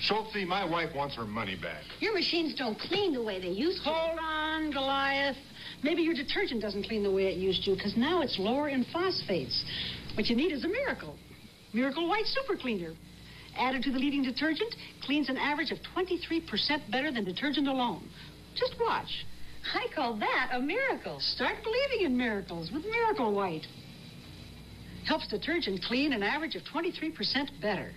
Schultze, my wife wants her money back. Your machines don't clean the way they used to. Hold on, Goliath. Maybe your detergent doesn't clean the way it used to, because now it's lower in phosphates. What you need is a miracle. Miracle White Super Cleaner. Added to the leading detergent, cleans an average of 23% better than detergent alone. Just watch. I call that a miracle. Start believing in miracles with Miracle White. Helps detergent clean an average of 23% better.